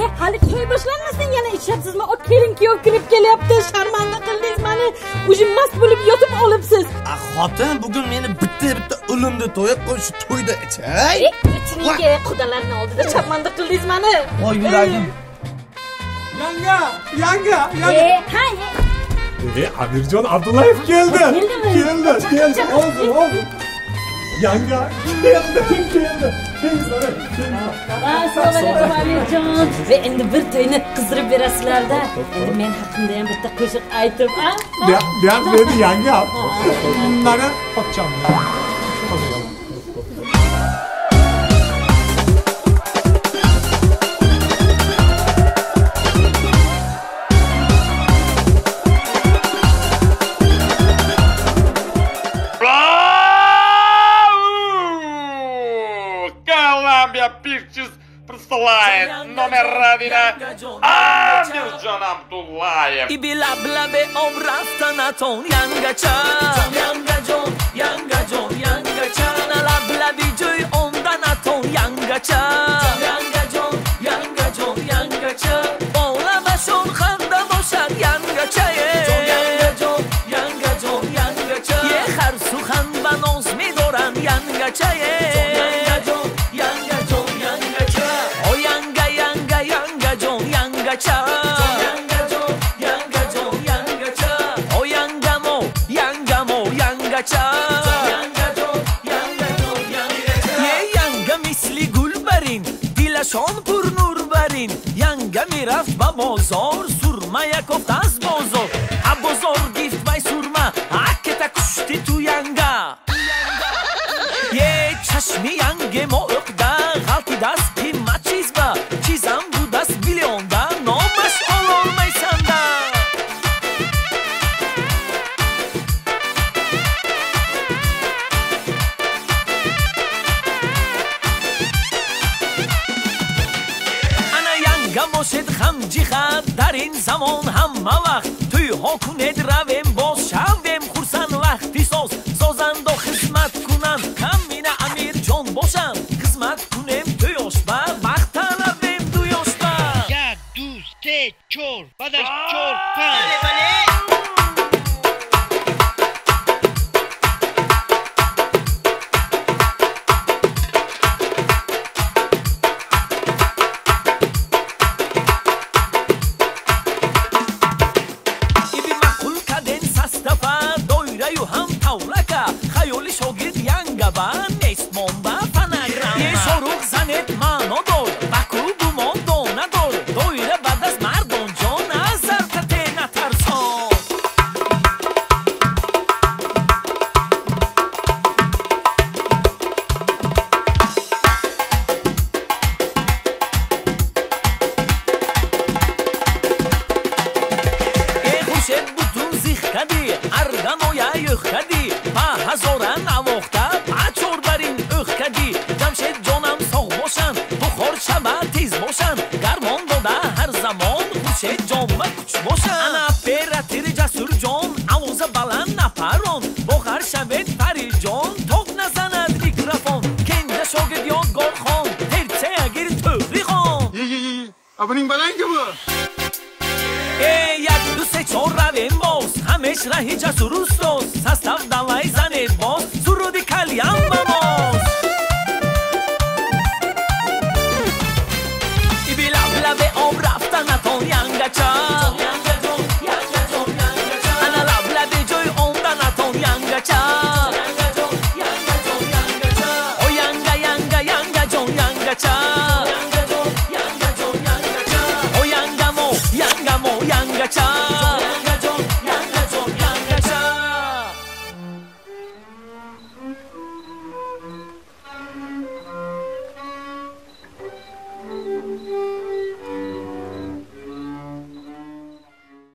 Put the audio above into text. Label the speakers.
Speaker 1: e hali to'y boshlanmasdan yana ichyapsizmi o kelin kuyov kirib kelyapti sharmanda qildingiz mani уже mast bo'lib yotib olibsiz
Speaker 2: xotin bugun meni bitta bitta o'limni to'ya qo'y shu to'yda ichay
Speaker 1: e ichiniga qudalarni oldida sharmanda qildingiz mani
Speaker 2: voy yuragim
Speaker 3: yanga yanga
Speaker 1: e
Speaker 3: yanga
Speaker 1: ha
Speaker 3: e amirjon abdullayev keldi
Speaker 1: Keldimi?
Speaker 3: keldi keldi hozir hozir yanga keldi keldi kelingizlar
Speaker 1: assalomu va endi bir to'yni qizdirib berasizlarda endi men haqimda ham bitta qo'shiq aytib a
Speaker 3: buyam dedi yanga mana pochcham
Speaker 4: Columbia Pictures представляет номер один Амирджан Абдуллаев.
Speaker 5: И била блабе обраста на тон янгача. Янгачон, янгачон, янгача. На лаблаби джой онда на тон янгача. янгаҷа о янгамо янгамо янгаҷа е янга мисли гул барин дилашон пурнур барин янга мерафт ба бозор сурма якофт аз бозор а бозор гифт вай сурма акета кушти ту янга е чашми янге моро ямошед хамҷихат дар ин замон ҳама вақт. Тӯйҳо кунед равем боз шавем хурсан вақти соз. Созандо хизмат кунанд
Speaker 6: ҳамина амирҷон бошанд. Хизмат кунем тӯёшба вақт
Speaker 5: талабем дуёшба як ду се чор баъдаш чор панҷ. янгаба нест монда фанаграма е шорух занет маънодор баку гумон донадор доира баъд аз мардонҷон аз заркате натарсон э хушед бутун зихкади арганоя юхкади ба ҳазора бошан ана оператир ҷасурҷон авоза баланд напарон бохар шавед париҷон тоқ назанад микрофон. Кенҷа шогирд ёдгорхон терсеягир тӯрихон
Speaker 7: Абонин баланги бу.
Speaker 5: Як ду се чор равем боз ҳамеш раҳи ҷасур устоз састав боз 张